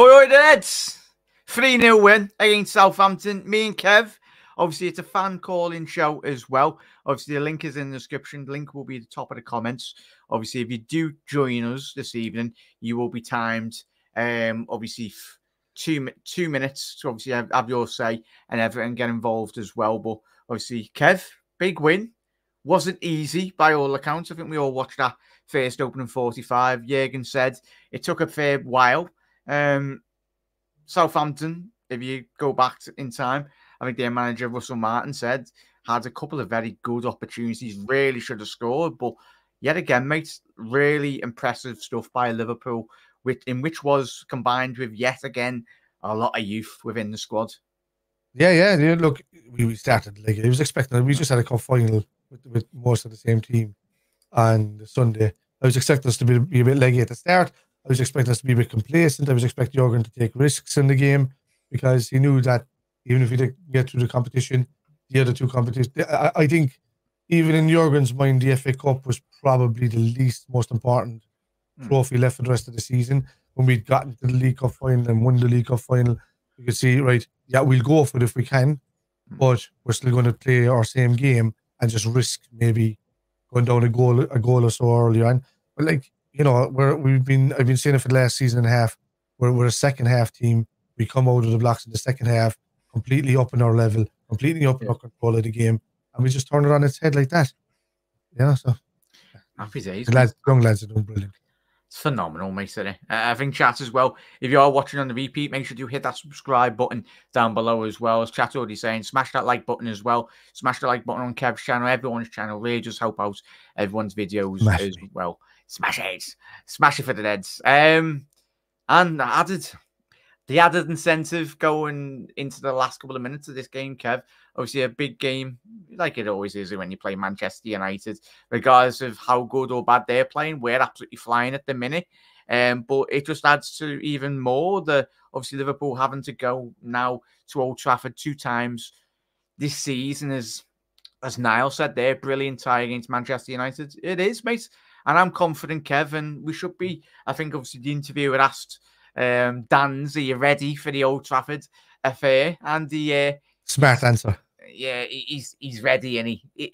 All right, Reds. 3 0 win against Southampton. Me and Kev. Obviously, it's a fan calling show as well. Obviously, the link is in the description. The link will be at the top of the comments. Obviously, if you do join us this evening, you will be timed. Um, obviously, two two minutes to obviously have, have your say and everything get involved as well. But obviously, Kev, big win. Wasn't easy by all accounts. I think we all watched that first opening 45. Jurgen said it took a fair while. Um, Southampton, if you go back in time, I think their manager Russell Martin said had a couple of very good opportunities, really should have scored, but yet again, mate, really impressive stuff by Liverpool, which in which was combined with yet again a lot of youth within the squad. Yeah, yeah. yeah look, we started like it was expecting. We just had a cup final with, with most of the same team on Sunday. I was expecting us to be, be a bit leggy at the start. I was expecting us to be a bit complacent. I was expecting Jurgen to take risks in the game because he knew that even if he didn't get through the competition, the other two competitions, I, I think even in Jurgen's mind, the FA Cup was probably the least most important mm. trophy left for the rest of the season. When we'd gotten to the League Cup final and won the League Cup final, you could see, right, yeah, we'll go for it if we can, mm. but we're still going to play our same game and just risk maybe going down a goal a goal or so early on. But like you know, we're we've been I've been saying it for the last season and a half. We're we're a second half team. We come out of the blocks in the second half, completely up in our level, completely up in our control of the game, and we just turn it on its head like that. Yeah, so happy days. The lads, young lads are doing brilliant. It's phenomenal, mate. Uh, I think chat as well. If you are watching on the repeat, make sure you hit that subscribe button down below as well. As chat already saying, smash that like button as well. Smash the like button on Kev's channel, everyone's channel. Really just help out everyone's videos smash as me. well. Smash it, smash it for the Neds. Um, and added the added incentive going into the last couple of minutes of this game, Kev. Obviously, a big game, like it always is when you play Manchester United, regardless of how good or bad they're playing. We're absolutely flying at the minute. Um, but it just adds to even more the obviously Liverpool having to go now to Old Trafford two times this season, as as Niall said, they're brilliant tie against Manchester United. It is, mate. And I'm confident, Kevin. We should be. I think obviously the interviewer asked um, Danns, are you ready for the Old Trafford affair? And the uh, smart answer. Yeah, he's he's ready, and he, he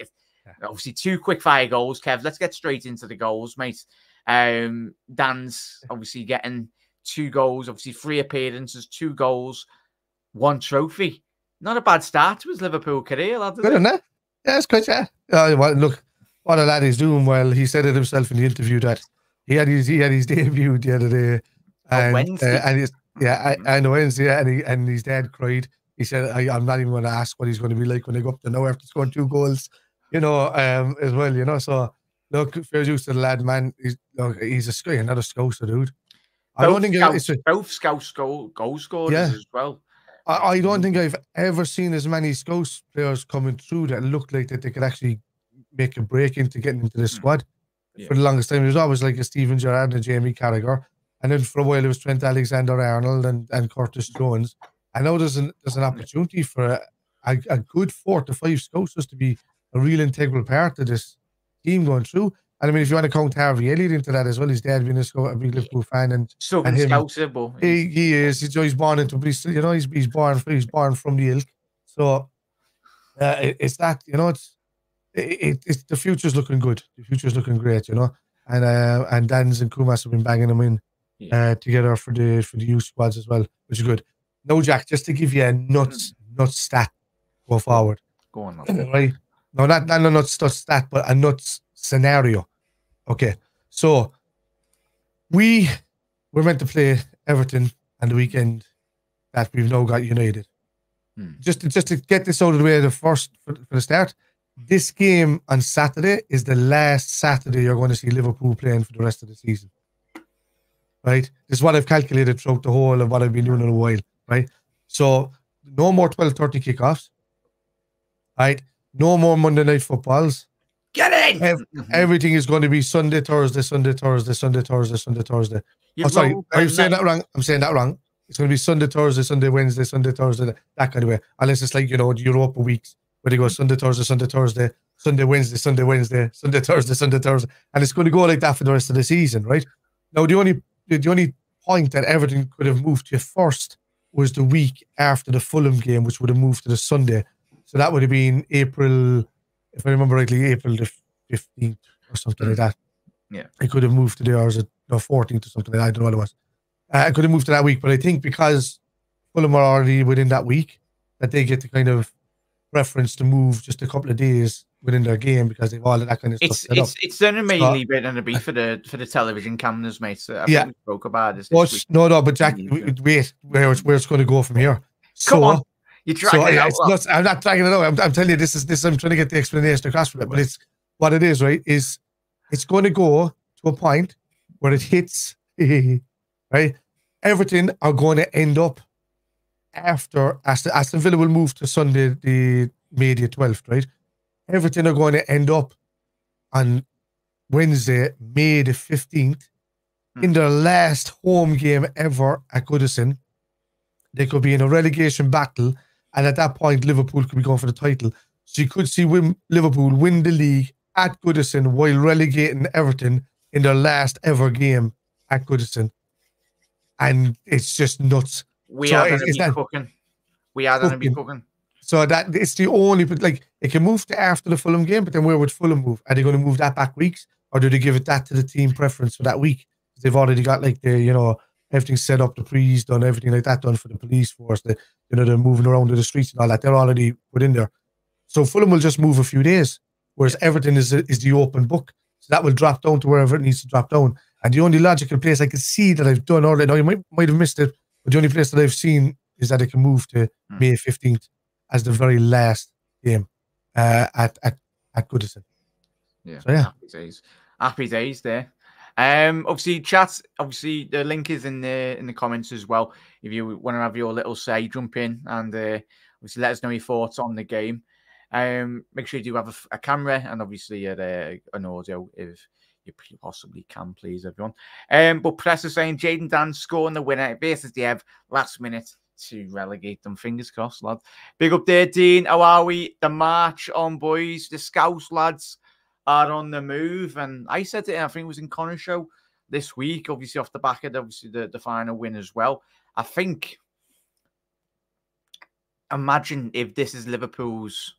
obviously two quick fire goals. Kev, let's get straight into the goals, mate. Um, Danns obviously getting two goals, obviously three appearances, two goals, one trophy. Not a bad start to his Liverpool career, lad. Good, isn't it? Yeah, it's quite yeah. Uh, well, look, what a lad he's doing well. He said it himself in the interview that he had his he had his debut the other day and, Uh, and yeah, I, I know Wednesday, and, he, and his dad cried. He said, I, am not even going to ask what he's going to be like when they go up to now after scoring two goals, you know, um, as well, you know. So, look, fair use to the lad, man. He's look, he's a sky, not a scouser, dude. I don't think scouts, it's a, both scouts goal, goal scorers yeah. as well. I, I, don't think I've ever seen as many Scouse players coming through that looked like that they could actually make a break into getting into the hmm. squad. Yeah. For the longest time, it was always like a Steven Gerrard and a Jamie Carragher. And then for a while it was Trent Alexander Arnold and, and Curtis Jones. I know there's an there's an opportunity for a, a, a good four to five scouts to be a real integral part of this team going through. And I mean, if you want to count Harvey Elliott into that as well, his dad being a, scout, a big Liverpool fan, and so and him. He, he is. He's, he's born into. Be you know, he's he's born he's born from the ilk. So uh, it, it's that you know, it's it, it's the future's looking good. The future's looking great. You know, and uh, and Danns and Koumas have been banging them in yeah. uh, together for the for the youth squads as well, which is good. No, Jack, just to give you a nuts nuts stat go forward. Go on, right? No, not not a nuts, nuts stat, but a nuts scenario. Okay, so we were meant to play Everton on the weekend that we've now got United. Hmm. Just to, just to get this out of the way, the first for, for the start, this game on Saturday is the last Saturday you're going to see Liverpool playing for the rest of the season right? This is what I've calculated throughout the whole of what I've been doing in a while, right? So no more 12.30 kickoffs, right? No more Monday night footballs. Get in! Ev- mm-hmm. everything is going to be Sunday, Thursday, Sunday, Thursday, Sunday, Thursday, Sunday, Thursday. You oh, sorry, I'm saying that wrong. I'm saying that wrong. It's going to be Sunday, Thursday, Sunday, Wednesday, Sunday, Thursday, that kind of way. Unless it's like, you know, Europa weeks where they go Sunday, Thursday, Sunday, Thursday, Sunday, Wednesday, Sunday, Wednesday, Sunday, Thursday, Sunday, Thursday. And it's going to go like that for the rest of the season, right? Now, the only the, only point that Everton could have moved to first was the week after the Fulham game, which would have moved to the Sunday. So that would have been April, if I remember rightly, April the 15th or something like that. Yeah. It could have moved to the hours of no, 14th or something like that. I don't know what it was. Uh, I could have moved to that week, but I think because Fulham are already within that week, that they get the kind of preference to move just a couple of days within their game because they've all of that kind of It's stuff it's up. it's only mainly so, going to be for the for the television cameras, mate. So I Yeah. spoke about this. Well, no, no, but Jack, wait, where it's where it's going to go from here. Come so, on, you're dragging so it out. not, I'm not dragging it out. I'm, I'm telling you, this is this. I'm trying to get the explanation across from it, but it's what it is, right? Is it's going to go to a point where it hits, right? Everything are going to end up after Aston, Aston Villa will move to Sunday, the May the 12th, right? Everton are going to end up on Wednesday, May the 15th, hmm. in their last home game ever at Goodison. They could be in a relegation battle, and at that point, Liverpool could be going for the title. So you could see win, Liverpool win the league at Goodison while relegating Everton in their last ever game at Goodison. And it's just nuts. We so are going to be cooking. We are going to be Cooking. So that it's the only, but like it can move to after the Fulham game, but then where would Fulham move? Are they going to move that back weeks, or do they give it that to the team preference for that week? They've already got like the you know everything set up, the pre's done, everything like that done for the police force. The you know they're moving around to the streets and all that. They're already put in there. So Fulham will just move a few days, whereas Everton is is the open book. So that will drop down to wherever it needs to drop down. And the only logical place I can see that I've done already, now you might might have missed it, but the only place that I've seen is that it can move to Hmm. May fifteenth as the very last game uh, at at at Goodison. Yeah. So, yeah. Happy days. Happy days there. Um, obviously, chat. Obviously, the link is in the in the comments as well. If you want to have your little say, jump in and uh, obviously let us know your thoughts on the game. Um, make sure you do have a camera and obviously uh, an audio if you possibly can, please, everyone. Um, but press is saying Jayden Dan scoring the winner versus the Ev last minute to relegate them. Fingers crossed, lad. Big up there, Dean. How are we? The march on, boys. The Scouse lads are on the move. And I said it, I think it was in Connor's show this week, obviously off the back of obviously the, the final win as well. I think imagine if this is Liverpool's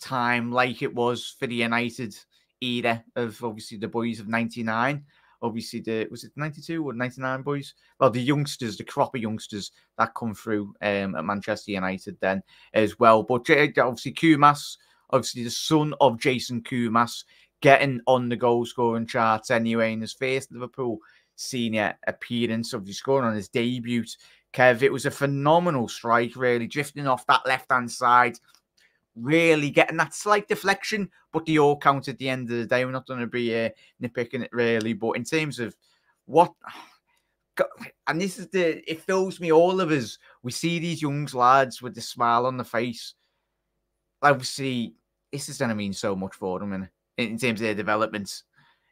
time like it was for the United era of obviously the boys of 99. Obviously, the was it 92 or 99 boys? Well, the youngsters, the crop of youngsters that come through um, at Manchester United then as well. But obviously, Koumas, obviously the son of Jason Koumas, getting on the goal scoring charts anyway in his first Liverpool senior appearance, obviously scoring on his debut. Kev, it was a phenomenal strike, really drifting off that left hand side, really getting that slight deflection, but the all count at the end of the day. We're not going to be uh, nitpicking it really, but in terms of what. And this is the it fills me all of us. We see these young lads with the smile on the face. Obviously, this is going to mean so much for them in, in terms of their developments.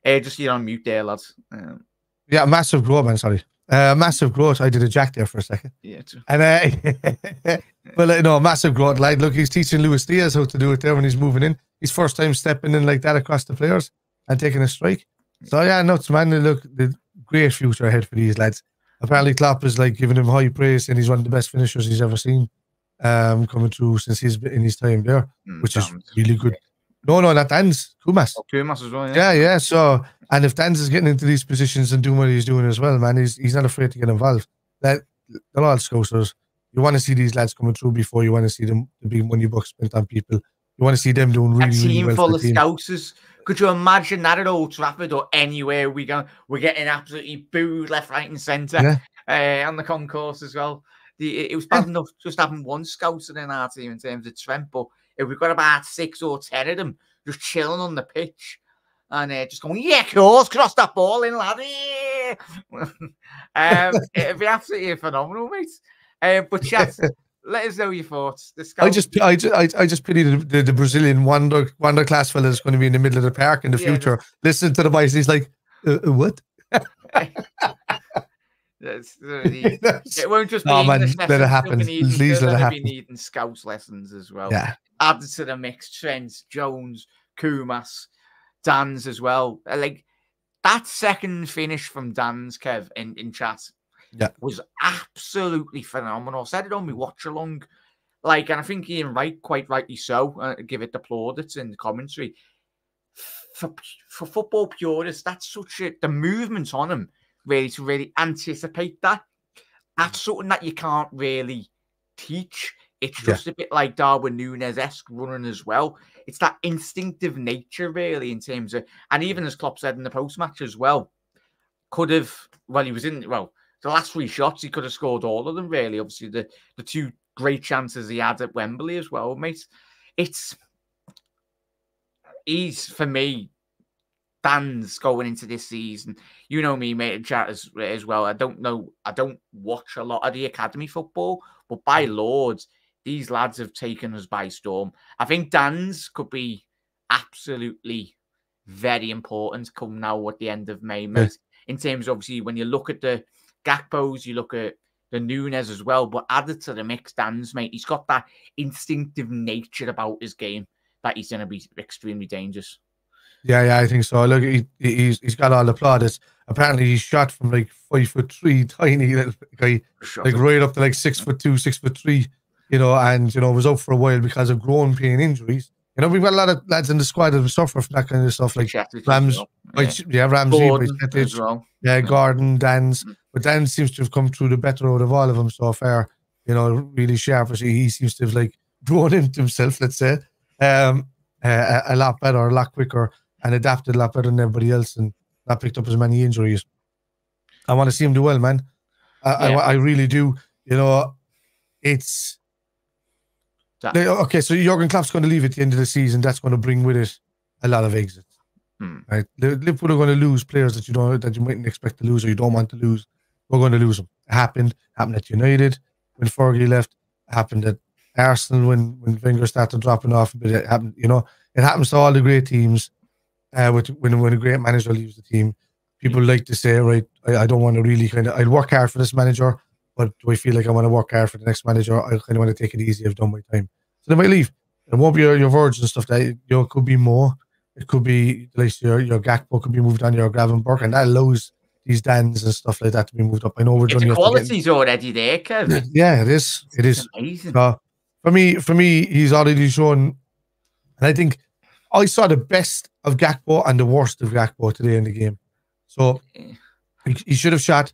Uh, just you're on mute there, lads. Um, Yeah, massive growth, man. Sorry, uh, massive growth. I did a jack there for a second, yeah, it's- and uh, but uh, no, massive growth. Like, look, he's teaching Luis Diaz how to do it there when he's moving in. His first time stepping in like that across the players and taking a strike. So yeah, nuts, man. Look, the great future ahead for these lads. Apparently, Klopp is like giving him high praise, and he's one of the best finishers he's ever seen. Um, coming through since he's been in his time there, mm, which is really good. No, no, not Danns Koumas. Oh, Koumas as well. Yeah. Yeah, yeah. So, and if Danns is getting into these positions and doing what he's doing as well, man, he's he's not afraid to get involved. That they're all scousers. You want to see these lads coming through before you want to see them the big money bucks spent on people. You want to see them doing a really, really team well full for of team. scousers. Could you imagine that at Old Trafford or anywhere we go? We're getting absolutely booed left, right, and centre Yeah. uh, on the concourse as well. The, it- it was bad enough just having one scouser in our team in terms of Trent, but if we've got about six or ten of them just chilling on the pitch and uh, just going, yeah, course, cross that ball in, lad. yeah." um, it'd be absolutely phenomenal, mate. Uh, but chat, let us know your thoughts. I just, I just, I, I just pity the, the, the Brazilian wonder, wonder class fella that's going to be in the middle of the park in the Yeah, future. Listen to the voice. He's like, uh, uh, what? That's, That's- It won't just be No, man, let it happen. they'll be needing- Please they'll let it be needing Scouse lessons as well. yeah, Added to the mix, Trent, Jones, Koumas, Danns as well. Uh, Like that second finish from Danns, Kev, in, in chat, yeah. was absolutely phenomenal. I said it on my watch along. Like, and I think Ian Wright, quite rightly so, uh, give it the plaudits in the commentary. For, for football purists, that's such a the movement on him, really, to really anticipate that. That's mm. something that you can't really teach. It's just yeah. a bit like Darwin Nunez esque running as well. It's that instinctive nature, really, in terms of, and even as Klopp said in the post match as well, could have, well, he was in, well, the last three shots, he could have scored all of them, really. Obviously, the, the two great chances he had at Wembley as well, mate. It's, he's, for me, Danns going into this season. You know me, mate, chat as, as well. I don't know, I don't watch a lot of the academy football, but by mm. Lords, these lads have taken us by storm. I think Danns could be absolutely very important come now at the end of May, mate. Yeah. In terms of obviously when you look at the Gakpos, you look at the Nunez as well, but added to the mix, Danns mate, he's got that instinctive nature about his game that he's going to be extremely dangerous. Yeah, yeah, I think so. Look, he, he's he's got all the plaudits. Apparently, he's shot from like five foot three, tiny little guy, like right up to like six foot two, six foot three you know, and you know was out for a while because of growing pain injuries. You know, we've got a lot of lads in the squad that suffer from that kind of stuff, like Rams, yeah, yeah Ramsey, well. yeah, Gordon, Danns, mm-hmm. but Dan seems to have come through the better out of all of them so far. You know, really sharp. He seems to have like grown into himself, let's say, um, a, a lot better, a lot quicker, and adapted a lot better than everybody else, and not picked up as many injuries. I want to see him do well, man. I, yeah. I, I really do. You know, it's okay, so Jurgen Klopp's going to leave at the end of the season. That's going to bring with it a lot of exits. Hmm. Right, Liverpool are going to lose players that you don't that you mightn't expect to lose or you don't want to lose. We're going to lose them. It happened. It happened at United when Fergie left. It happened at Arsenal when when Wenger started dropping off. But it happened. You know, it happens to all the great teams. Uh, with when when a great manager leaves the team, people like to say, right, I, I don't want to really kind of. I'd work hard for this manager but do I feel like I want to work hard for the next manager? I kind of want to take it easy. I've done my time. So they might leave. It won't be your, your Verge and stuff. That you know, it could be more. It could be at least your your Gakpo could be moved on your Gravenberch, and that allows these Dans and stuff like that to be moved up. I know we're doing the quality's already there, Kevin. Yeah, it is. It is. Amazing. Uh, for me, for me, he's already shown, and I think I saw the best of Gakpo and the worst of Gakpo today in the game. So he, he should have shot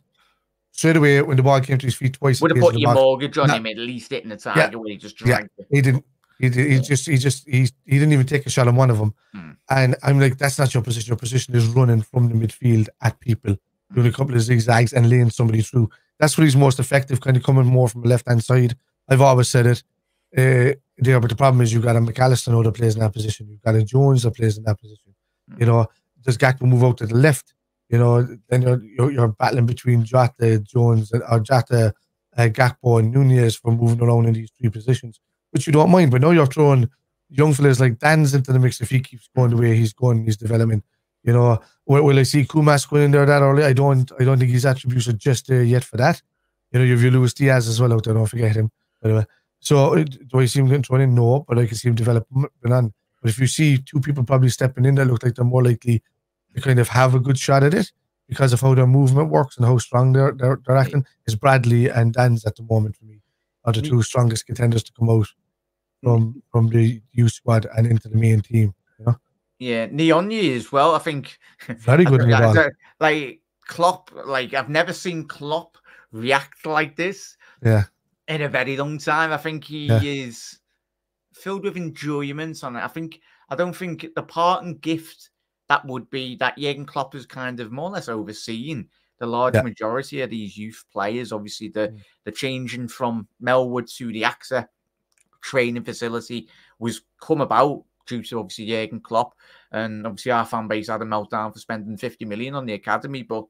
straight away when the ball came to his feet twice. Would have put your mortgage on him at least hitting the target yeah, when he just dragged yeah, it. He didn't. He, he yeah. just he just he he didn't even take a shot on one of them. Hmm. And I'm like, that's not your position. Your position is running from the midfield at people, doing a couple of zigzags and laying somebody through. That's where he's most effective, kind of coming more from the left hand side. I've always said it. Uh, there, but the problem is you've got a Mac Allister now that plays in that position. You've got a Jones that plays in that position. You know, does Gakpo move out to the left? You know, then you're you're, you're battling between Jota, Jones, or Jota, uh, Gakpo, and Nunez for moving around in these three positions, which you don't mind. But now you're throwing young fellas like Danns into the mix if he keeps going the way he's going, he's developing. You know, will, will I see Koumas going in there that early? I don't. I don't think his attributes are just there yet for that. You know, you've your Luis Diaz as well out there. Don't forget him. By the way. So do I see him getting thrown in? No, but I can see him developing on. But if you see two people probably stepping in that look like they're more likely to kind of have a good shot at it because of how their movement works and how strong they're they're, they're acting is Bradley and Danns at the moment for me are the mm. two strongest contenders to come out from mm. from the U squad and into the main team. You know? Yeah, Nyoni as well. I think very good. I, like Klopp, like I've never seen Klopp react like this. Yeah, in a very long time. I think he yeah. is filled with enjoyment on it. I think I don't think the part and gift that would be that Jurgen Klopp is kind of more or less overseeing the large yeah. majority of these youth players. Obviously, the mm. the changing from Melwood to the AXA training facility was come about due to obviously Jurgen Klopp, and obviously our fan base had a meltdown for spending 50 million on the academy. But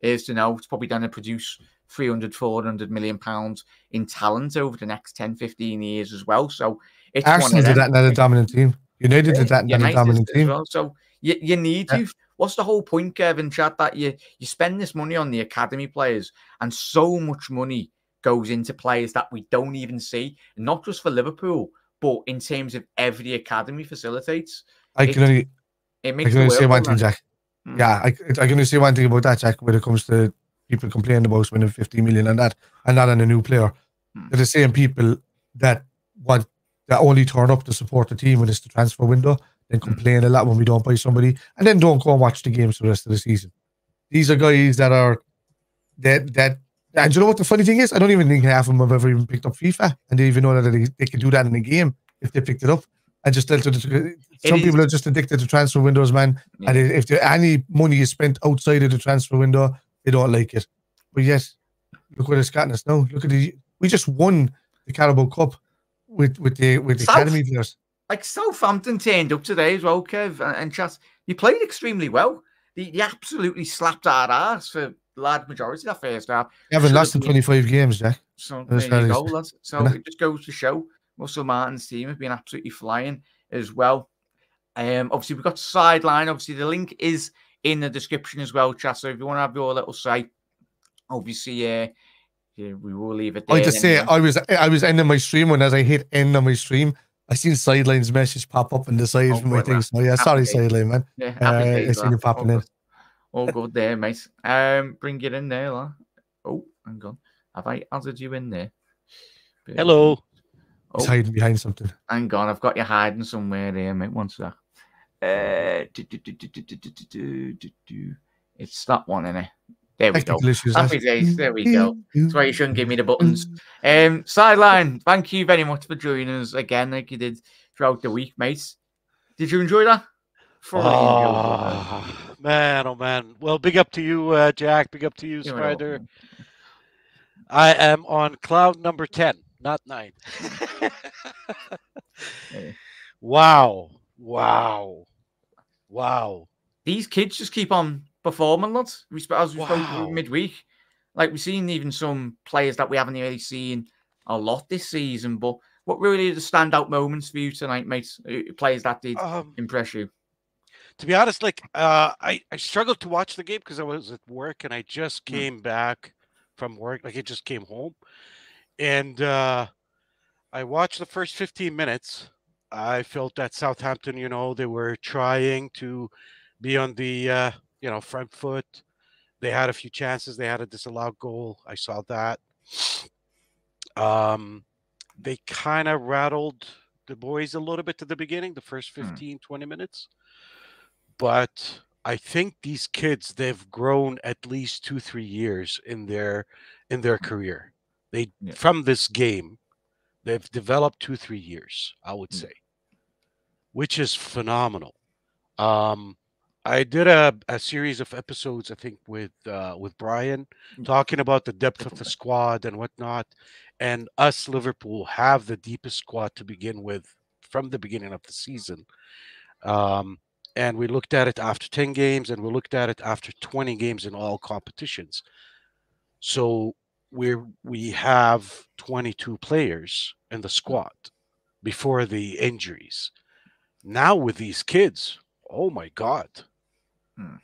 here's to know it's probably going to produce 300, 400 million pounds in talent over the next 10, 15 years as well. So it's Arsenal did that another dominant team. United did that another dominant team. Well. So you, you need yeah. to. What's the whole point, Kevin? Chat that you you spend this money on the academy players, and so much money goes into players that we don't even see, not just for Liverpool, but in terms of every academy facilitates. I can only, it makes I can only say one thing, Jack. Mm. Yeah, I, I can only say one thing about that, Jack. When it comes to people complain about spending 50 million on that and not on a new player. Hmm. They're the same people that want that only turn up to support the team when it's the transfer window, then Hmm. complain a lot when we don't buy somebody, and then don't go and watch the games for the rest of the season. These are guys that are that that and you know what the funny thing is? I don't even think half of them have ever even picked up FIFA, and they even know that they, they can do that in a game if they picked it up. And just tell to the, some is- people are just addicted to transfer windows, man. And if there any money is spent outside of the transfer window, they don't like it. But yes, look what it's gotten us now. Look at the we just won the Carabao Cup with with the with the South- academy players. like Southampton turned up today as well, Kev, and, just you played extremely well. They, they absolutely slapped our ass for the large majority of that first half. They haven't lost in 25 games, Jack. So there you go. lads. So Yeah. it just goes to show Russell Martin's team have been absolutely flying as well. Um, obviously we've got sideline. Obviously the link is in the description as well, chat. So if you want to have your little say, obviously, uh, yeah, we will leave it there. I just say anyway. I was I was ending my stream when as I hit end on my stream, I seen sidelines message pop up on the side Oh, of my thing. So yeah, sorry, Happy days. sideline man. Yeah, Uh, happy I days, seen you popping All in. good. All good there, mate. Um, bring it in there, lad. Oh, hang on. Have I added you in there? Hello. me. He's Oh, hiding behind something. hang on. I've got you hiding somewhere there, mate. One sec. It's that one, it. There we go. Happy days. There we go. That's why you shouldn't give me the buttons. Um, sideline. Thank you very much for joining us again, like you did throughout the week, mates. Did you enjoy that? Thoroughly enjoyed it, man. Oh man. Well, big up to you, uh, Jack. Big up to you, You're Spider. I am on cloud number 10, not nine. Yeah. Wow. Wow. Wow. these kids just keep on performing, lads. We as we spoke Wow. midweek, like we've seen even some players that we haven't really seen a lot this season. But what really are the standout moments for you tonight, mates? Uh, Players that did Um, impress you. to be honest, like uh, I, I struggled to watch the game because I was at work and I just Mm. came back from work. Like I just came home, and uh, I watched the first 15 minutes. I felt that Southampton, you know, they were trying to be on the uh, you know front foot. They had a few chances. They had a disallowed goal. I saw that. Um, they kind of rattled the boys a little bit at the beginning, the first Hmm. 15, 20 minutes but I think these kids they've grown at least two three years in their in their career. They Yeah. from this game, they've developed two three years. I would Yeah. say, which is phenomenal. Um, I did a, a series of episodes, I think, with uh, with Brian, Mm. talking about the depth of the squad and whatnot. And us Liverpool have the deepest squad to begin with from the beginning of the season. Um, and we looked at it after 10 games and we looked at it after 20 games in all competitions so we're we have 22 players in the squad before the injuries now with these kids oh my god Hmm.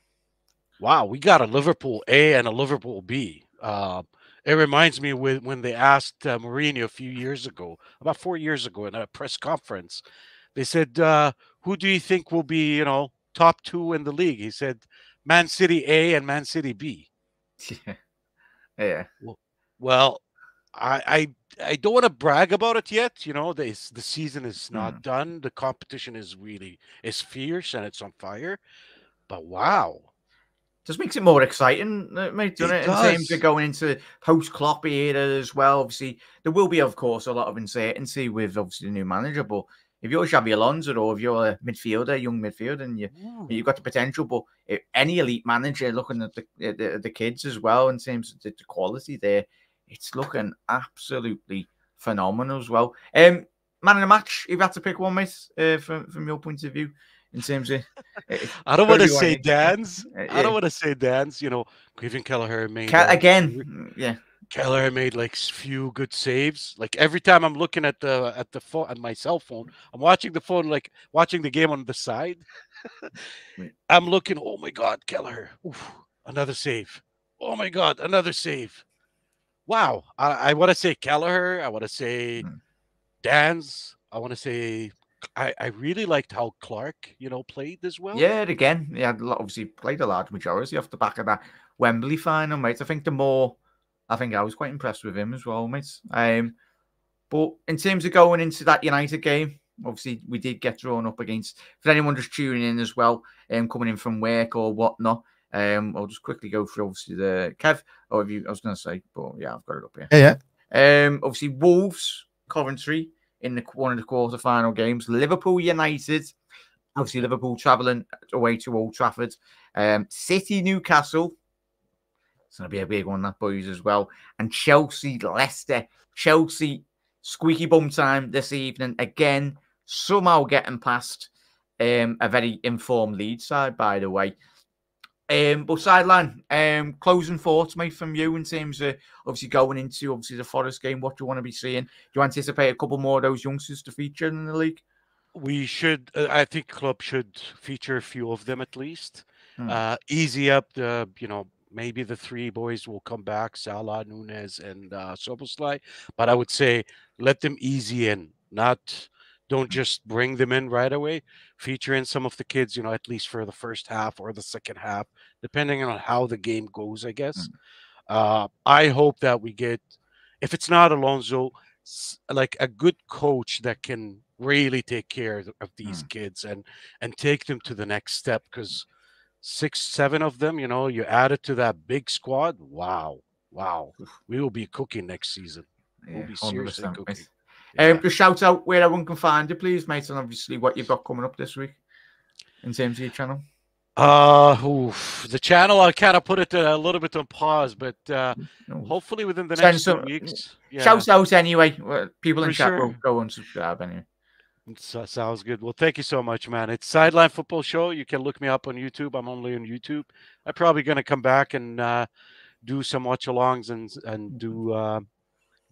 wow we got a liverpool a and a liverpool b uh, it reminds me with when they asked uh, Mourinho a few years ago, about four years ago, in a press conference, they said, uh, "Who do you think will be, you know, top two in the league?" He said, "Man City A and Man City B." Yeah. yeah. Well, I I, I don't want to brag about it yet. You know, the the season is not done. The competition is really is fierce and it's on fire. But wow, Just makes it more exciting, uh, mate, doesn't It it? In terms of going into post Klopp era as well. Obviously, there will be, of course, a lot of uncertainty with obviously the new manager. But if you're Xabi Alonso or if you're a midfielder, young midfielder, and you you've got the potential, but if any elite manager looking at the the, the kids as well in terms of the, the quality there, it's looking absolutely phenomenal as well. Um, man in the match, if you had to pick one, mate, uh, from from your point of view, in terms of, uh, I don't want to say? Danns. Uh, I don't want to say Danns. You know, Kevin Kelleher made uh, again, mm, yeah, Keller made like few good saves. Like every time I'm looking at the at the phone at my cell phone, I'm watching the phone like watching the game on the side. I'm looking. Oh my God, Keller! Oof, another save. Oh my God, another save. Wow. I, I want to say Kelleher. I want to say Hmm. Danns. I want to say I, I really liked how Clark, you know, played as well. Yeah, again, he had obviously played a large majority off the back of that Wembley final, mate. I think the more, I think I was quite impressed with him as well, mate. Um, but in terms of going into that United game, obviously we did get drawn up against. For anyone just tuning in as well, um, coming in from work or whatnot, um, I'll just quickly go through obviously the Kev. Or if you, I was going to say, but yeah, I've got it up here. Yeah, yeah. Um, obviously Wolves, Coventry in the one of the quarter final games. Liverpool United, obviously Liverpool travelling away to Old Trafford. Um, City Newcastle. It's going to be a big one, that boys as well. And Chelsea Leicester. Chelsea squeaky bum time this evening again. Somehow getting past um, a very informed lead side, by the way. Um, but sideline, um, closing thoughts, mate, from you in terms of obviously going into obviously the Forest game. What do you want to be seeing? Do you anticipate a couple more of those youngsters to feature in the league? We should. Uh, I think club should feature a few of them at least. Hmm. Uh, easy up the, you know, maybe the three boys will come back: Salah, Nunez, and uh, Szoboszlai. But I would say let them easy in, not don't just bring them in right away. Feature in some of the kids, you know, at least for the first half or the second half, depending on how the game goes, I guess. Mm. Uh, I hope that we get, if it's not Alonso, like a good coach that can really take care of these mm. kids and and take them to the next step because six seven of them you know you add it to that big squad wow wow we will be cooking next season we'll be seriously cooking yeah. Um, just shout out where everyone can find you, please, mate, and obviously what you've got coming up this week in terms of your channel. Uh, oof, the channel I kind of put it a little bit on pause, but uh, no. hopefully within the next some, weeks. Yeah. Shout out anyway. People in For chat sure. will go and subscribe anyway. So, sounds good. Well, thank you so much, man. It's Sideline Football Show. You can look me up on YouTube. I'm only on YouTube. I'm probably going to come back and uh, do some watch alongs and and do uh,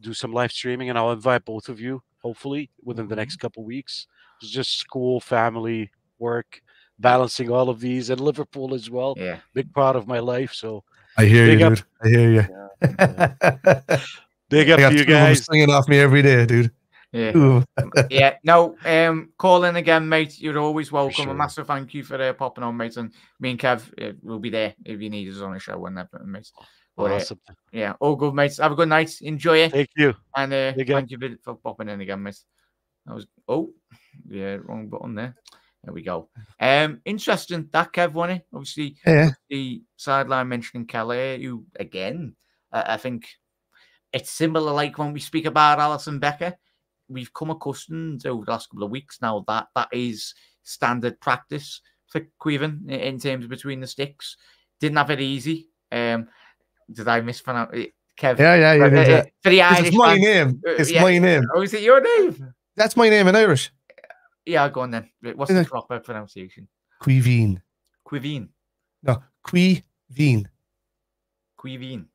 do some live streaming, and I'll invite both of you hopefully within the next mm-hmm. couple weeks. It's just school, family, work, balancing all of these, and Liverpool as well. Yeah, big part of my life. So I hear you, up. dude. I hear you. Yeah, yeah. big up to you guys. Singing off me every day, dude. Yeah. yeah. No, um, call in again, mate. You're always welcome. Sure. A massive thank you for uh, popping on, mate. And me and Kev uh, will be there if you need us on a show whenever, mate. But, awesome. Uh, yeah, all good, mates. Have a good night. Enjoy it. Thank you. And uh, thank you for popping in again, mates. That was oh, yeah, wrong button there. There we go. Um, interesting that Kev won it. Obviously, yeah. the sideline mentioning Kelly, who again, uh, I think it's similar like when we speak about Alisson Becker. We've come accustomed over the last couple of weeks now that that is standard practice for Caoimhin in terms of between the sticks. Didn't have it easy. Um, did I mispronounce it? Kev. Yeah, yeah, yeah. Uh, for the Irish it's my name. Uh, it's yeah. my name. Oh, is it your name? That's my name in Irish. Yeah, go on then. What's the proper pronunciation? Caoimhin. Caoimhin. No, Caoimhin. Caoimhin.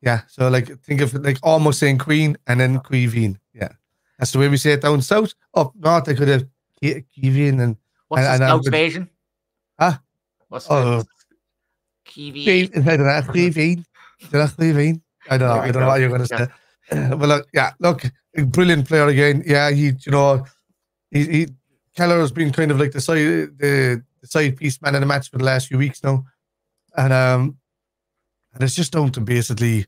Yeah, so like think of like almost saying Queen and then Caoimhin. Yeah, that's the way we say it down south. Up north, they could have Caoimhin and. What's and, the south version? Huh? What's the oh, Caoimhin? Caoimhin. Did I leave I don't know. I don't know what you're going to say. but look, yeah, look, brilliant player again. Yeah, he, you know, he, he Keller has been kind of like the side, the, the side piece man in the match for the last few weeks now, and um, and it's just down to basically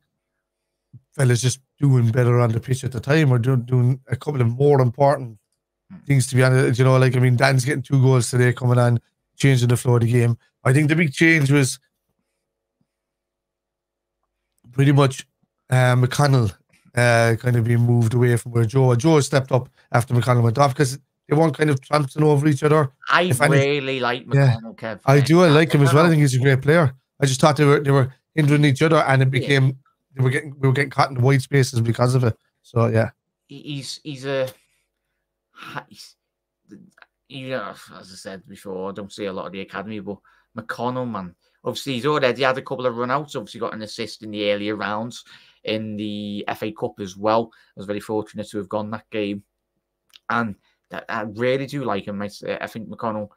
fellas just doing better on the pitch at the time or doing doing a couple of more important things to be honest. You know, like I mean, Danns getting two goals today coming on, changing the flow of the game. I think the big change was pretty much uh, McConnell uh, kind of being moved away from where Joe Joe stepped up after McConnell went off because they weren't kind of tramping over each other. I really like McConnell, yeah, Kev. I do. I like him as well. I think he's a great player. I just thought they were they were hindering each other, and it became yeah. they were getting we were getting caught in the white spaces because of it. So yeah, he's he's a he's, you know, as I said before, I don't see a lot of the academy, but McConnell, man, Obviously, he's already had a couple of runouts. Obviously, got an assist in the earlier rounds in the FA Cup as well. I was very fortunate to have gone that game, and I really do like him. I think McConnell,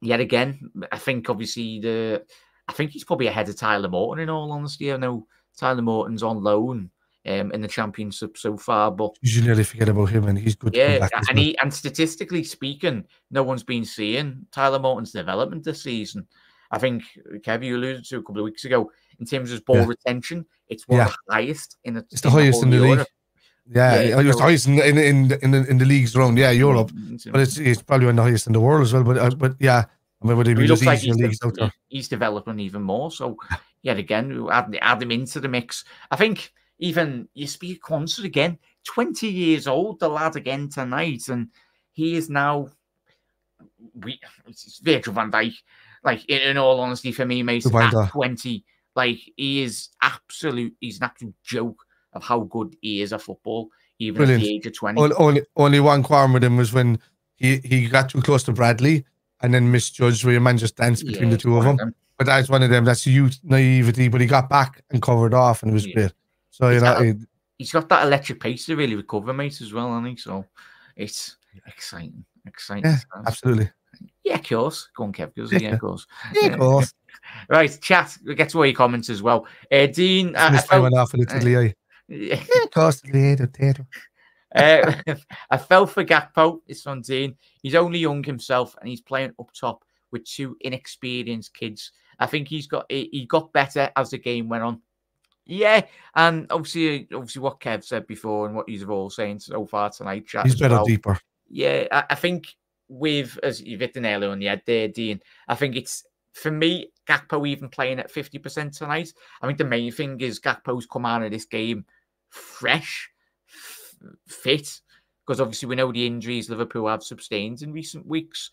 yet again, I think obviously the, I think he's probably ahead of Tyler Morton. In all honesty, I know Tyler Morton's on loan um, in the championship so far. But you nearly forget about him, and he's good. Yeah, and he and statistically speaking, no one's been seeing Tyler Morton's development this season. I think Kevin you alluded to a couple of weeks ago in terms of ball yeah. retention, it's one yeah. of the highest in the. It's the highest in the Europe. league. Yeah, yeah it's the highest in in in in the, in the leagues around. Yeah, Europe, mm, but it's it's probably one of the highest in the world as well. But uh, but yeah, I mean, would it be just like he's, leagues there? he's developing even more. So yet again, add add him into the mix. I think even you speak Quansah again, twenty years old, the lad again tonight, and he is now. We it's Virgil Van Dijk. Like in, in all honesty, for me, mate, at twenty, like he is absolute. He's an absolute joke of how good he is at football, even Brilliant. at the age of 20. Only, only one qualm with him was when he, he got too close to Bradley and then misjudged where your man just danced between yeah, the two of them. them. But that's one of them. That's youth naivety. But he got back and covered off, and it was yeah. great. So you know, he's got that electric pace to really recover, mate, as well, hasn't he? So it's exciting, exciting. Yeah, absolutely. Yeah, of course. Go on, Kev. Yeah, yeah of course. Yeah, of course. right, chat. We'll get to all your comments as well. Uh, Dean, uh, I felt, off a little uh, yeah, of course, uh, I fell for Gakpo. It's from Dean. He's only young himself, and he's playing up top with two inexperienced kids. I think he's got he got better as the game went on. Yeah, and obviously, obviously, what Kev said before and what you've all saying so far tonight. Chat He's better well. deeper. Yeah, I, I, think with as you've hit the nail on the head there, Dean. I think it's for me, Gakpo even playing at 50% tonight. I think the main thing is Gakpo's come out of this game fresh, fit, because obviously we know the injuries Liverpool have sustained in recent weeks.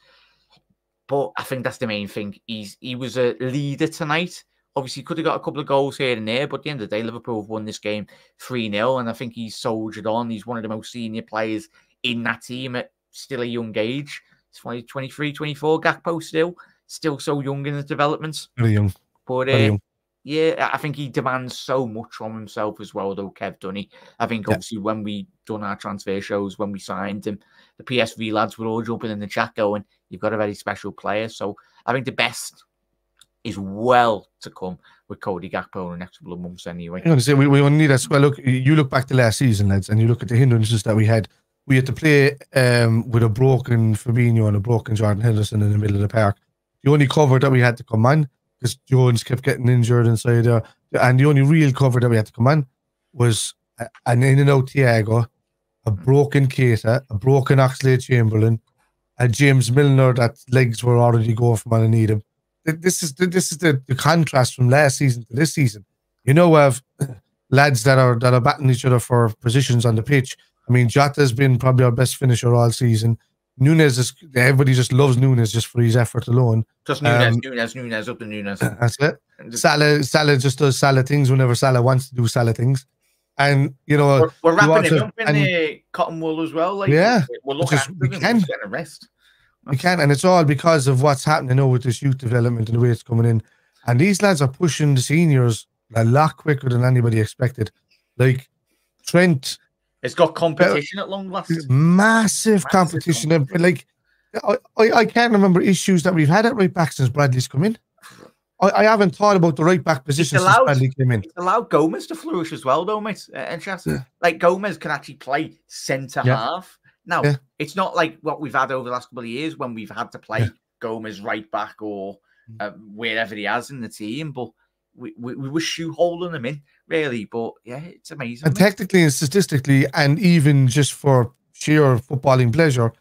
But I think that's the main thing. He's he was a leader tonight. Obviously, could have got a couple of goals here and there, but at the end of the day, Liverpool have won this game 3 0. And I think he's soldiered on. He's one of the most senior players in that team at still a young age. He's 23, 24, Gakpo still still so young in his development. Very young. But uh, young. yeah, I think he demands so much from himself as well, though, Kev Dunny. I think yeah. obviously when we done our transfer shows, when we signed him, the PSV lads were all jumping in the chat going, You've got a very special player. So I think the best is well to come with Cody Gakpo in the next couple of months anyway. I'm say we, we only need that. Well, look, you look back to last season, lads, and you look at the hindrances that we had. We had to play um, with a broken Fabinho and a broken Jordan Henderson in the middle of the park the only cover that we had to come on because Jones kept getting injured inside there, and the only real cover that we had to come on was an in and out Thiago, a broken Keita, a broken Oxlade Chamberlain, a James Milner that legs were already going from underneath him. This is the, this is the, the contrast from last season to this season. You know, we have lads that are that are battling each other for positions on the pitch. I mean, Jota's been probably our best finisher all season. Nunez is everybody just loves Nunez just for his effort alone. Just Nunez, um, Nunez, Nunez, up to Nunez. That's it. Salah, Salah just does Salah things whenever Salah wants to do Salah things, and you know we're, we're wrapping him up in and, the cotton wool as well. Like yeah, we're looking at we can get a rest. We can, and it's all because of what's happening now with this youth development and the way it's coming in. And these lads are pushing the seniors a lot quicker than anybody expected. Like Trent it's got competition at long last. Massive, Massive competition. competition. Like, I, I, I, can't remember issues that we've had at right back since Bradley's come in. I, I haven't thought about the right back position allowed, since Bradley came in. It's allowed Gomez to flourish as well, though, mate. Uh, and yeah. like Gomez can actually play centre yeah. half. Now, yeah. it's not like what we've had over the last couple of years when we've had to play Gomez right back or uh, wherever he has in the team, but we, we, we were shoehorning him in really. But yeah, it's amazing. And technically and statistically, and even just for sheer footballing pleasure,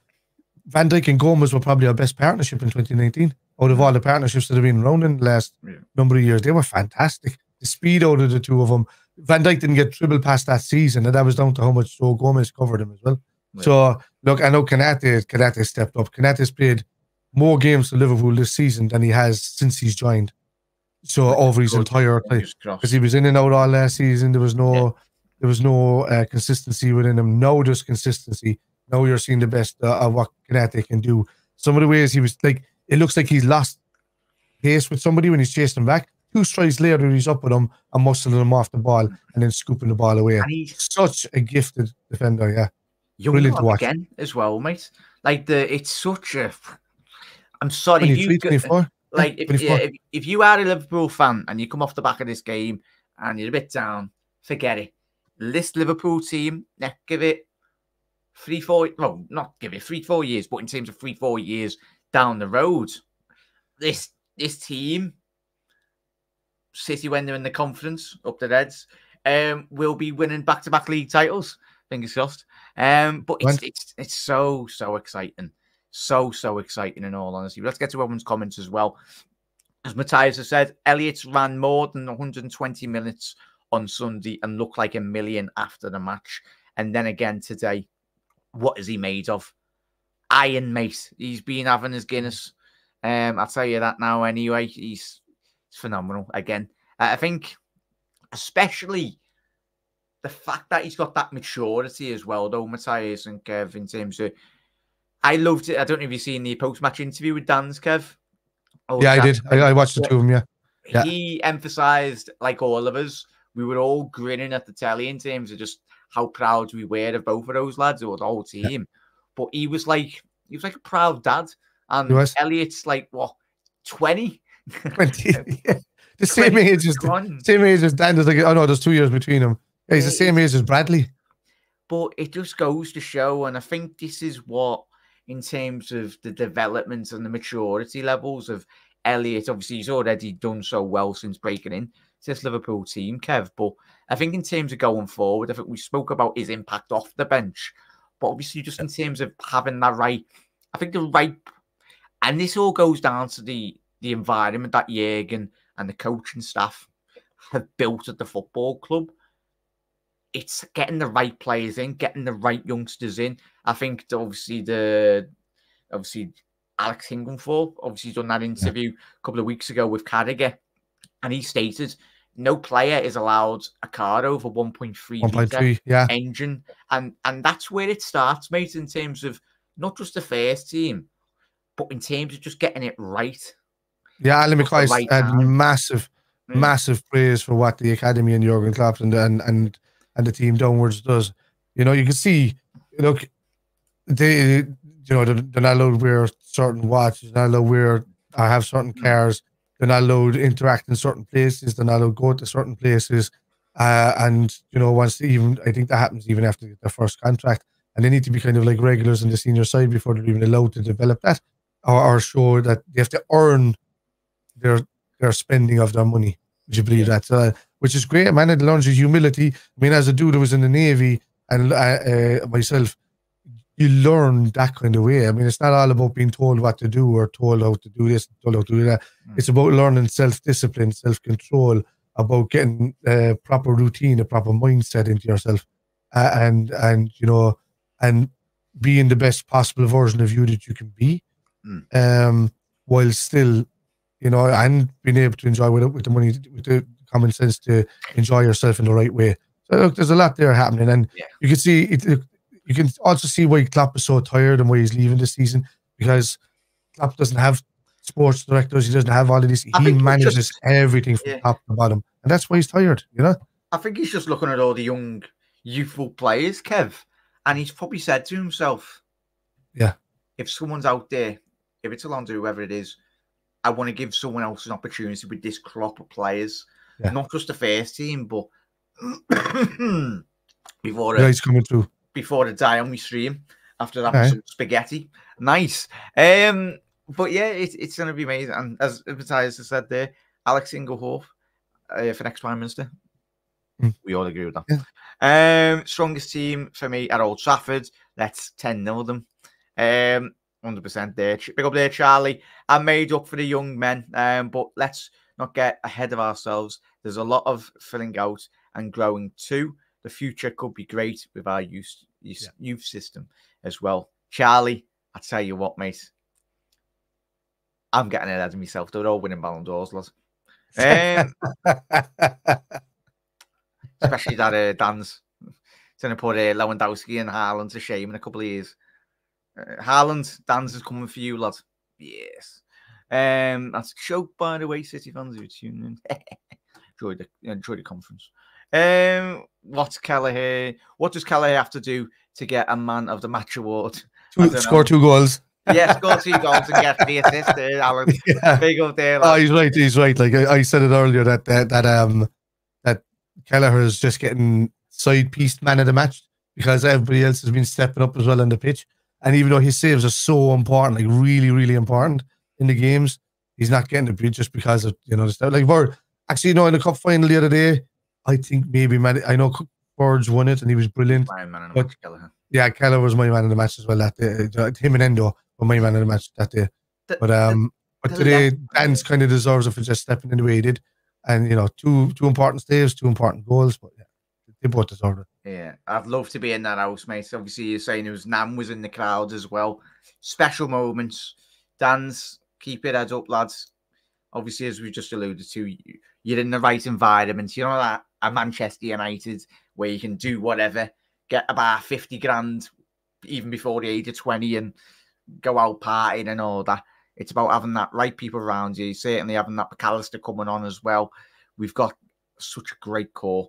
Van Dijk and Gomez were probably our best partnership in 2019. Out of all the partnerships that have been around in the last yeah. number of years, they were fantastic. The speed out of the two of them. Van Dijk didn't get dribbled past that season, and that was down to how much Joe Gomez covered him as well. Yeah. So look, I know Konate, Konate stepped up. Konate's played more games for Liverpool this season than he has since he's joined. So over his entire because he was in and out all last season, there was no, yeah. there was no uh, consistency within him. Now there's consistency. Now you're seeing the best uh, of what Konate can do. Some of the ways he was like, it looks like he's lost pace with somebody when he's chasing him back. Two strides later, he's up with him and muscling him off the ball and then scooping the ball away. And he's such a gifted defender, yeah. Young Brilliant to watch. again as well, mate. Like the, it's such a. I'm sorry, 23, you, 24? Like if, if, if you are a Liverpool fan and you come off the back of this game and you're a bit down, forget it. this Liverpool team, yeah, give it three, four, well, not give it three, four years, but in terms of three, four years down the road, this this team, City when they're in the conference up the Reds, um, will be winning back to back league titles. Fingers crossed. Um, but it's, it's it's so so exciting, so so exciting. In all honesty, let's get to everyone's comments as well. As Matthias has said, Elliott ran more than 120 minutes on Sunday and looked like a million after the match. And then again today, what is he made of? Iron, mate. He's been having his Guinness. Um, I'll tell you that now. Anyway, he's, he's phenomenal. Again, I think, especially the fact that he's got that maturity as well, though, Matthias and Kev, in terms of. I loved it. I don't know if you've seen the post match interview with Danns Kev. Oh, yeah, I did. I, I, watched the two of them. Yeah. yeah. He emphasized, like all of us, we were all grinning at the telly in terms of just how proud we were of both of those lads or the whole team. Yeah. But he was like, he was like a proud dad. And Elliott's like, what, 20? 20. yeah. The same age as same age as Dan. There's like, oh no, there's two years between them. Yeah, he's the same age as Bradley. But it just goes to show, and I think this is what in terms of the development and the maturity levels of Elliot. Obviously, he's already done so well since breaking in to this Liverpool team, Kev. But I think in terms of going forward, I think we spoke about his impact off the bench. But obviously, just in terms of having that right, I think the right, and this all goes down to the the environment that Jurgen and the coaching staff have built at the football club it's getting the right players in, getting the right youngsters in. I think obviously the obviously Alex Inglethorpe obviously done that interview yeah. a couple of weeks ago with Carragher, and he stated no player is allowed a car over 1.3 1.3 yeah. engine, and and that's where it starts, mate. In terms of not just the first team, but in terms of just getting it right. Yeah, Alan McCoy right had massive, mm. massive praise for what the academy and Jurgen Klopp and and and and the team downwards does. You know, you can see, look, they, you know, they're, they're not allowed to wear certain watches, they're not allowed to wear I have certain cars, they're not allowed to interact in certain places, they're not allowed to go to certain places. Uh, and, you know, once even, I think that happens even after the first contract. And they need to be kind of like regulars in the senior side before they're even allowed to develop that or, or show that they have to earn their their spending of their money. Would you believe yeah. that? Uh, which is great, man. It learns you humility. I mean, as a dude who was in the Navy and uh, uh, myself, you learn that kind of way. I mean, it's not all about being told what to do or told how to do this, told how to do that. Mm. It's about learning self discipline, self control, about getting a proper routine, a proper mindset into yourself, uh, and and you know, and being the best possible version of you that you can be, mm. um, while still, you know, and being able to enjoy with with the money, with the common sense to enjoy yourself in the right way. So look, there's a lot there happening, and yeah. you can see it, You can also see why Klopp is so tired and why he's leaving this season because Klopp doesn't have sports directors. He doesn't have all of this. I he manages just, everything from yeah. top to bottom, and that's why he's tired. You know. I think he's just looking at all the young, youthful players, Kev, and he's probably said to himself, "Yeah, if someone's out there, if it's Alonso, whoever it is, I want to give someone else an opportunity with this crop of players." Yeah. not just the first team, but before yeah, he's coming through before the die on my stream after that right. spaghetti. Nice. Um, but yeah, it, it's going to be amazing. And as has said there, Alex Inglethorpe uh, for next prime minister. Mm. We all agree with that. Yeah. Um, strongest team for me at Old Trafford. Let's 10 0 them. Um, 100% there. Big up there, Charlie. I made up for the young men, um, but let's not get ahead of ourselves. There's a lot of filling out and growing too. The future could be great with our youth, youth, yeah. youth system as well. Charlie, I tell you what, mate. I'm getting ahead of myself. They're all winning Ballon d'Ors, lads. Um, especially that uh, Danns going to put uh, Lewandowski and Haaland to shame in a couple of years. Uh, Haaland, Danns is coming for you, lad. Yes. Um, that's a joke, by the way, City fans who are tuning in. Enjoy the enjoy the conference. Um, what's Kelleher? What does Kelleher have to do to get a man of the match award? Two, score know. two goals. yeah, score two goals and get the assist. There, Alan. Yeah. Big up there. Oh, he's right. He's right. Like I, I said it earlier that that, that um that Kelleher is just getting side piece man of the match because everybody else has been stepping up as well on the pitch. And even though his saves are so important, like really, really important in the games, he's not getting the bid just because of you know the stuff. Like actually, you know, in the cup final the other day, I think maybe man, I know Forge won it and he was brilliant. But, yeah, Kelleher was my man of the match as well that day. Uh, him and Endo were my man of the match that day. The, but um, the, but today Danns kind of deserves it for just stepping in the way he did, and you know, two two important saves, two important goals. But yeah, they both deserve it. Yeah, I'd love to be in that house, mate. Obviously, you're saying it was Nam was in the crowd as well. Special moments. Danns keep it heads up, lads. Obviously, as we just alluded to, you're in the right environment. You know that at Manchester United where you can do whatever, get about 50 grand even before the age of 20 and go out partying and all that. It's about having that right people around you. Certainly having that Mac Allister coming on as well. We've got such a great core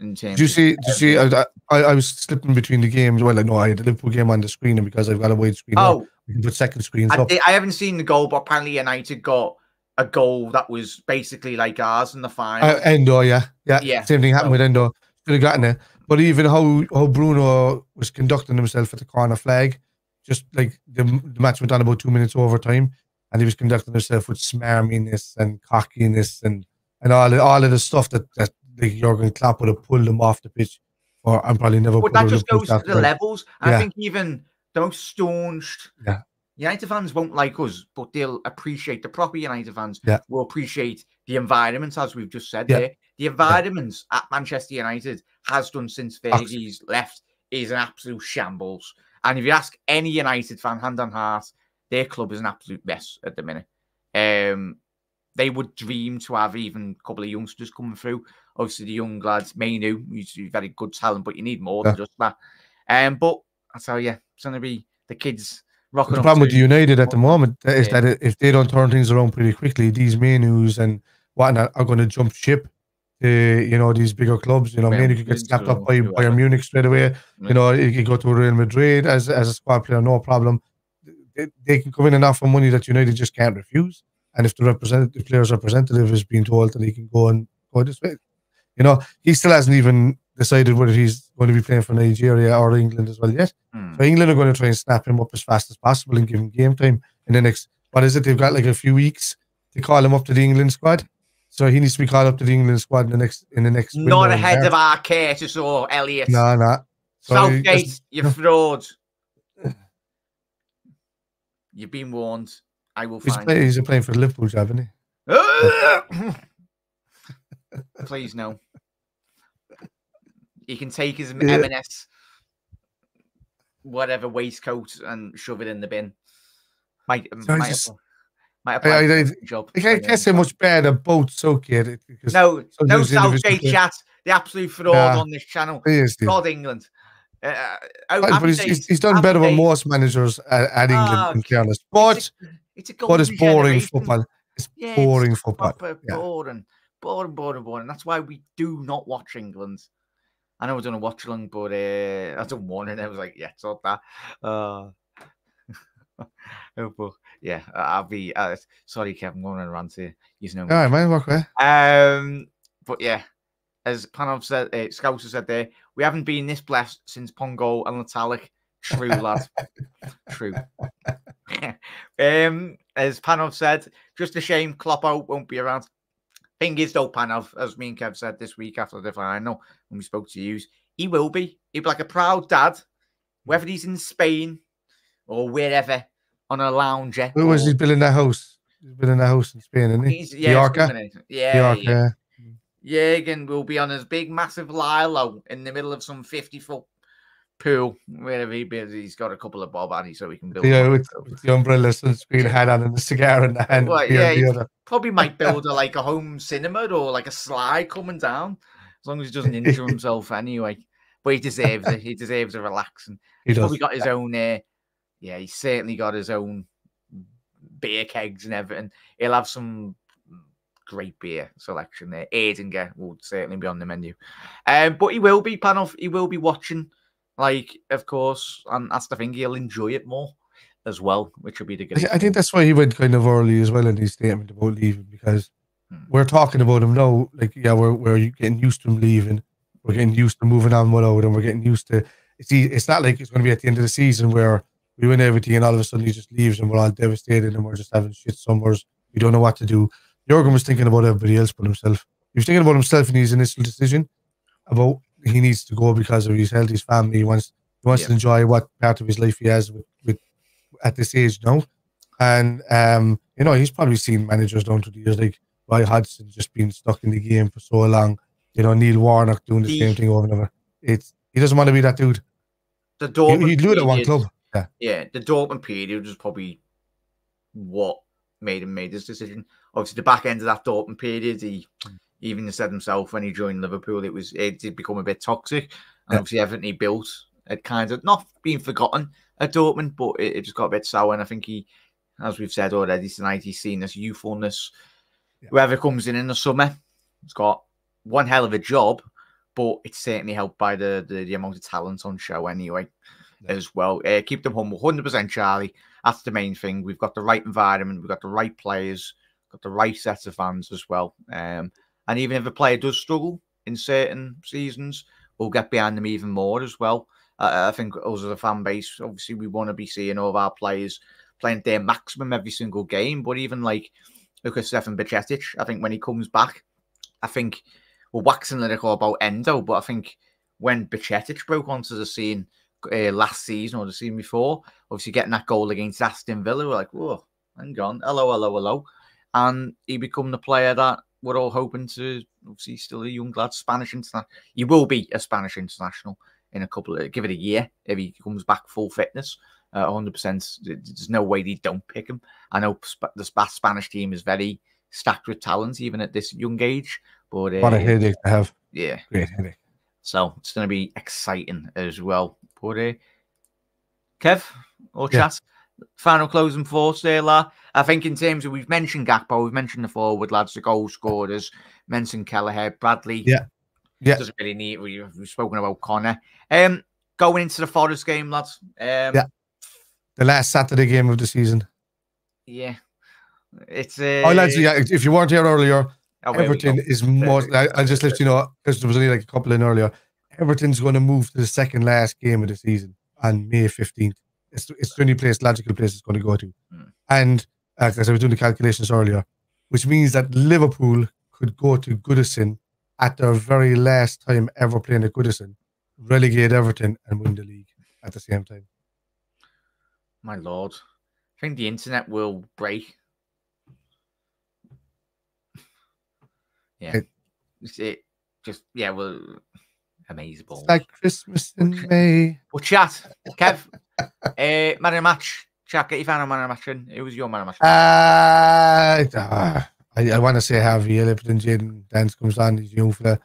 in terms. Do you see? Do you see? I, I, I, was slipping between the games. Well, I know I had the Liverpool game on the screen, and because I've got a wide screen, oh, now, we can put second screens I, up. I haven't seen the goal, but apparently United got a goal that was basically like ours in the final. Uh, Endo, yeah, yeah, yeah. Same thing happened so, with Endo. Could have gotten it, but even how how Bruno was conducting himself at the corner flag, just like the, the match went on about two minutes overtime, and he was conducting himself with smarminess and cockiness and and all all of the stuff that that like Jurgen Klopp would have pulled him off the pitch, or I'm probably never. But that just goes to the levels. Yeah. I think even the most staunch yeah. United fans won't like us, but they'll appreciate the proper United fans yeah. will appreciate the environment, as we've just said yeah. there. The environment yeah. at Manchester United has done since Fergie's left is an absolute shambles. And if you ask any United fan, hand on heart, their club is an absolute mess at the minute. Um, they would dream to have even a couple of youngsters coming through. Obviously, the young lads, Mainoo, he's very good talent, but you need more yeah. than just that. Um, but I tell you, it's going to be the kids. The problem with United at the moment uh, is yeah. that if they don't turn things around pretty quickly, these Mainoos and whatnot are going to jump ship to you know these bigger clubs. You know, Mainoo could get snapped up by Bayern Munich straight away. You know, you could go to Real Madrid as as a squad player, no problem. They, they can come in and offer money that United just can't refuse. And if the representative player's representative is being told that he can go and go this way, you know, he still hasn't even decided whether he's going to be playing for Nigeria or England as well yet. Hmm. So England are going to try and snap him up as fast as possible and give him game time in the next. What is it? They've got like a few weeks to call him up to the England squad. So he needs to be called up to the England squad in the next in the next. Not ahead of our Curtis or Elliot. No, no. So Southgate, you fraud. You've been warned. I will he's find. Play, he's playing for the Liverpool job, isn't he? Please no. He can take his yeah. M&S whatever waistcoat and shove it in the bin. Might, so might, just, might apply I, I, job. I can't, say much better both Southgate. No, no Southgate chat. The absolute fraud yeah, on this channel. He is, God England. Uh, oh, but he's, he's, he's, done better than most managers at, at England, oh, fairness. But it's, a, it's, a but it's boring football. It's yeah, boring it's football. Yeah. Boring, boring, boring, boring. That's why we do not watch England. I know we're doing a watch along, but uh, I don't want it. I was like, yeah, not that. Uh, oh, but yeah, I'll be uh, sorry, Kevin, I'm going on a rant here. You know, all right, man, walk away. Um, but yeah, as Panov said, uh, Scouser said there, we haven't been this blessed since Pongo and Latalik. True, lad. True. um, as Panov said, just a shame Kloppo won't be around. Thing is, though, Panov, as me and Kev said this week after the final when we spoke to you, he will be. He'll be like a proud dad, hmm. whether he's in Spain or wherever on a lounger. Who was he building that house? He's building that house in Spain, isn't he? He's, yeah, Mallorca? Yeah, Mallorca, yeah. Jurgen will be on his big, massive lilo in the middle of some 50 foot pool, wherever he be. He's got a couple of bob on so he can build. Yeah, with, with, the umbrella, sunscreen hat on, and the cigar in the hand. Well, yeah, he probably might build a, like a home cinema or like a slide coming down, as long as he doesn't injure himself anyway. But he deserves it. He deserves a relaxing. He he's does. probably got his own. Uh, yeah, he's certainly got his own beer kegs and everything. He'll have some great beer selection there. Erdinger will certainly be on the menu. Um, but he will be, Panoff, he will be watching, like, of course, and that's the thing, he'll enjoy it more as well, which would be the good. I think that's why he went kind of early as well in his statement about leaving because hmm. we're talking about him now, like, yeah, we're, we're getting used to him leaving. we're getting used to moving on without and we're getting used to see it's not like it's going to be at the end of the season where we win everything and all of a sudden he just leaves and we're all devastated and we're just having shit summers. We don't know what to do. Jurgen was thinking about everybody else but himself. He was thinking about himself in his initial decision about he needs to go because of his health, his family. He wants he wants yeah. to enjoy what part of his life he has with, with at this age now. And um, you know, he's probably seen managers down through the years like Roy Hodgson just been stuck in the game for so long. You know, Neil Warnock doing the he, same thing over and over. It's he doesn't want to be that dude. The Dortmund he, he'd do it at one club. Yeah. yeah, the Dortmund period was probably what made him made this decision. Obviously, the back end of that Dortmund period, he. Even said himself when he joined Liverpool, it was it did become a bit toxic. And yeah. obviously, everything he built had kind of not been forgotten at Dortmund, but it, it, just got a bit sour. And I think he, as we've said already tonight, he's seen this youthfulness. Yeah. Whoever comes in in the summer, it's got one hell of a job, but it's certainly helped by the the, the amount of talent on show anyway, yeah. as well. Uh, keep them humble, hundred percent, Charlie. That's the main thing. We've got the right environment, we've got the right players, got the right set of fans as well. Um, and even if a player does struggle in certain seasons, we'll get behind them even more as well. Uh, I think us as a fan base, obviously, we want to be seeing all of our players playing their maximum every single game. But even like look at Stefan Bajcetic, I think when he comes back, I think we're waxing lyrical about Endo, but I think when Bajcetic broke onto the scene uh, last season or the season before, obviously getting that goal against Aston Villa, we're like, whoa, hang on, hello, hello, hello. And he become the player that we're all hoping to, obviously, still a young lad, Spanish international. He will be a Spanish international in a couple of, give it a year if he comes back full fitness. Uh, 100%. There's no way they don't pick him. I know the Spanish team is very stacked with talent, even at this young age. But uh, what a headache to have. Yeah, great headache. So it's going to be exciting as well. But uh, Kev or chat, yeah. Final closing thoughts there. I think in terms of we've mentioned Gakpo, we've mentioned the forward lads, the goal scorers, mentioned Kelleher, Bradley. Yeah, yeah. Doesn't really need. We've, we've spoken about Connor. Um, going into the Forest game, lads. Um, yeah, the last Saturday game of the season. Yeah, it's. Uh, oh, lads, yeah. If you weren't here earlier, Oh, Everton is most. I, will just let you know because there was only like a couple in earlier. Everton's going to move to the second last game of the season on May fifteenth. It's it's the only place, logical place, it's going to go to. Mm. And uh, as I was doing the calculations earlier, which means that Liverpool could go to Goodison at their very last time ever playing at Goodison, relegate Everton, and win the league at the same time. My lord, I think the internet will break Yeah. It, it just yeah, well amazing. like Christmas in May. Well chat, Kev. Uh, man of match. Get your fan on man of match. Who was your man of match? Uh, I, I want to say Harvey Lipton, Jayden Danns comes on, he's young fella,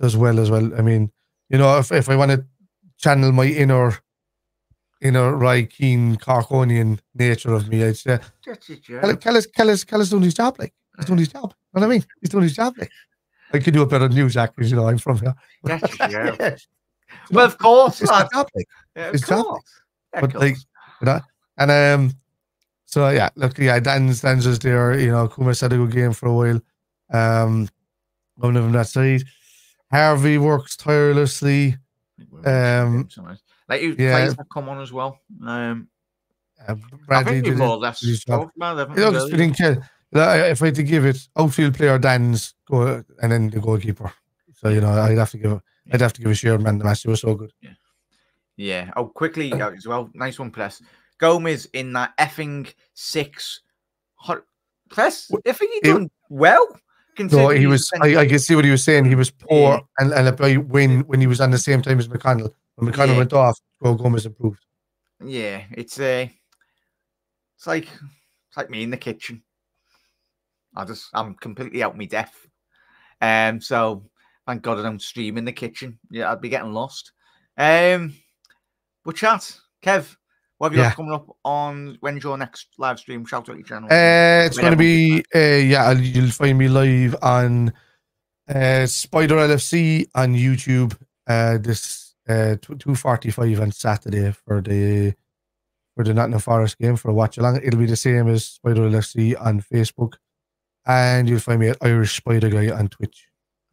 does well as well. I mean, you know, if, if I want to channel my inner inner Roy Keane Corkonian nature of me, I'd say Kellis Kellis Kellis doing his job like he's doing his job. You know what I mean? He's doing his job. Like. I could do a better news act because you know I'm from here. Yes, yeah. well, of course, it's job, like. Yeah, it's job, like. But like, you know, and um, so yeah, look, yeah, Danns Danns just there. You know, Kuma said a good game for a while. Um, of them that side. Harvey works tirelessly. Um, like you yeah. players have come on as well. Um, uh, Bradley I think more or less. Them. You if I had to give it outfield player Danns go and then the goalkeeper. So you know, I'd have to give I'd have to give a share man the match. It was so good. Yeah. Yeah. Oh, quickly as well. Nice one, press. Gomez in that effing six. Press. I think he done well. No, he was. I, I can see what he was saying. He was poor, yeah. and and about when when he was on the same time as McConnell. When McConnell yeah. went off, well, Gomez improved. Yeah, it's a. Uh, it's like it's like me in the kitchen. I just I'm completely out my depth. Um, so thank God I don't stream in the kitchen. Yeah, I'd be getting lost. Um, but chat, Kev, what have you yeah. got coming up on when's your next live stream? Shout out to your channel. Uh, it's going to be uh, yeah, you'll find me live on uh, Spider LFC on YouTube. Uh, this uh, two forty five on Saturday for the for the Nottingham Forest game for a watch along. It'll be the same as Spider LFC on Facebook and you'll find me at Irish Spider Guy on Twitch.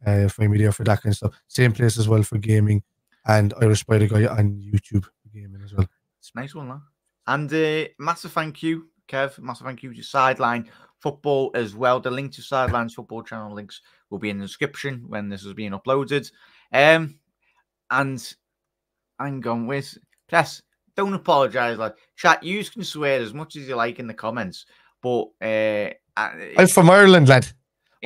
Uh, find me there for that kind of stuff. Same place as well for gaming, and Irish Spider Guy on YouTube gaming as well. It's a nice one, that. And uh, massive thank you, Kev. Massive thank you to Sideline Football as well. The link to Sideline's football channel links will be in the description when this is being uploaded. Um, and I'm going with press. Don't apologize, like chat. You can swear as much as you like in the comments, but uh, I'm from Ireland, lad.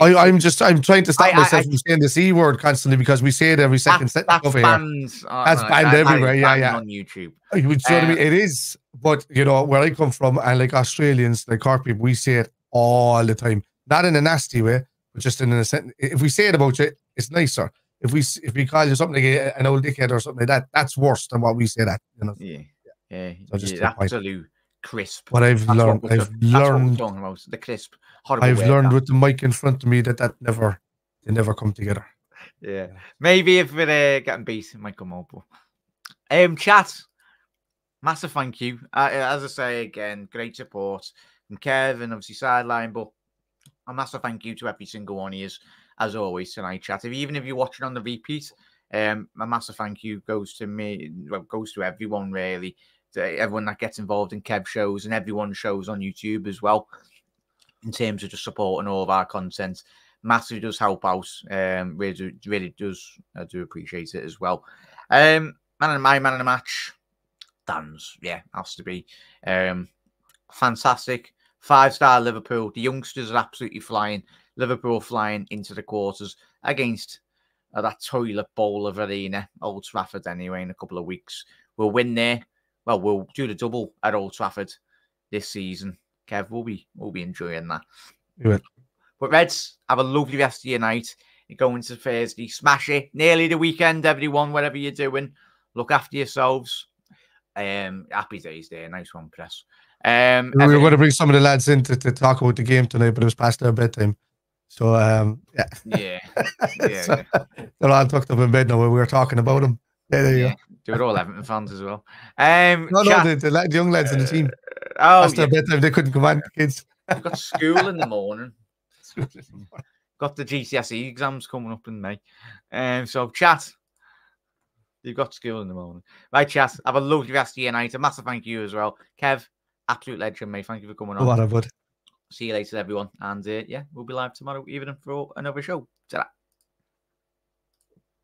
I, am just I'm trying to stop I, myself I, from saying the c word constantly because we say it every second that, sentence over banned, here. Uh, that's banned everywhere. Yeah, yeah. On YouTube, you know what I mean? It is, but you know where I come from, and like Australians, like our people, we say it all the time, not in a nasty way, but just in a sentence. If we say it about you, it's nicer. If we if we call you something like an old dickhead or something like that, that's worse than what we say that. You know. Yeah. Yeah. So just yeah, absolute crisp. What I've that's learned. I've learned. the crisp. I've learned with the mic in front of me that that never, they never come together. Yeah. Maybe if we're uh, getting beat, it might come up. Um, chat. Massive thank you. Uh, as I say again, great support from Kevin, obviously sideline, but a massive thank you to every single one of you, as always, tonight, chat. If, even if you're watching on the repeat, um, a massive thank you goes to me, well, goes to everyone really, to everyone that gets involved in Kev shows and everyone shows on YouTube as well, in terms of just supporting all of our content. Massively does help out. Um, really, really does. I do appreciate it as well. Um, man of my man of the match, Danns. Yeah, has to be. Um, fantastic. Five star Liverpool. The youngsters are absolutely flying. Liverpool flying into the quarters against uh, that toilet bowl of arena, Old Trafford, anyway, in a couple of weeks. We'll win there. Well, we'll do the double at Old Trafford this season. Kev, we'll be we'll be enjoying that. Yeah. But Reds, have a lovely rest of your night. You're going to Thursday. Smash it. Nearly the weekend, everyone, whatever you're doing. Look after yourselves. Um, happy days there. Nice one, press. Um, we were going to bring some of the lads in to, to talk about the game tonight, but it was past their bedtime. So um, yeah, yeah, yeah, so, yeah. they're all tucked up in bed now when we were talking about them. Yeah, there you yeah. go. They're all Everton fans as well. Um, no, no, the, the, the, young lads uh, in the team. Uh, oh, After yeah. bedtime, they couldn't come on, kids. We've got school in the morning. got the GCSE exams coming up in May. Um, so chat. You've got school in the morning. Right, chat. Have a lovely rest of your night. A massive thank you as well. Kev, absolute legend, mate. Thank you for coming on. What a bud. See you later, everyone. And uh, yeah, we'll be live tomorrow evening for another show. ta